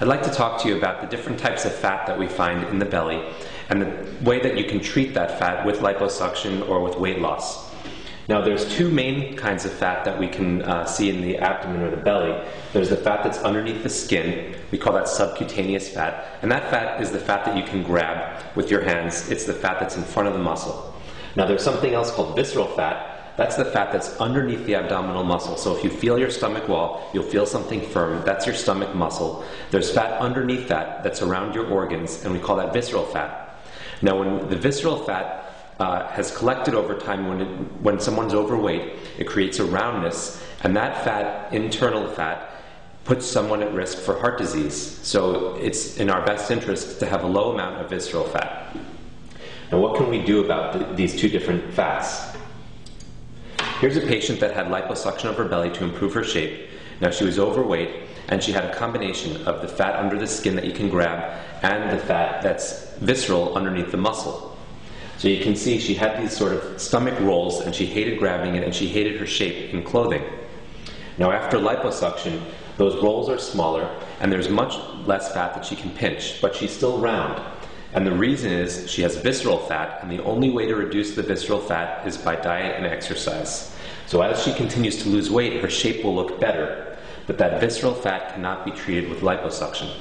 I'd like to talk to you about the different types of fat that we find in the belly and the way that you can treat that fat with liposuction or with weight loss. Now, there's two main kinds of fat that we can uh, see in the abdomen or the belly. There's the fat that's underneath the skin. We call that subcutaneous fat. And that fat is the fat that you can grab with your hands. It's the fat that's in front of the muscle. Now, there's something else called visceral fat. That's the fat that's underneath the abdominal muscle. So if you feel your stomach wall, you'll feel something firm. That's your stomach muscle. There's fat underneath that that's around your organs, and we call that visceral fat. Now, when the visceral fat uh, has collected over time when, it, when someone's overweight. It creates a roundness, and that fat, internal fat, puts someone at risk for heart disease. So it's in our best interest to have a low amount of visceral fat. Now, what can we do about th- these two different fats? Here's a patient that had liposuction of her belly to improve her shape. Now, she was overweight, and she had a combination of the fat under the skin that you can grab and the fat that's visceral underneath the muscle. So you can see she had these sort of stomach rolls and she hated grabbing it and she hated her shape in clothing. Now, after liposuction, those rolls are smaller and there's much less fat that she can pinch, but she's still round. And the reason is she has visceral fat, and the only way to reduce the visceral fat is by diet and exercise. So as she continues to lose weight, her shape will look better, but that visceral fat cannot be treated with liposuction.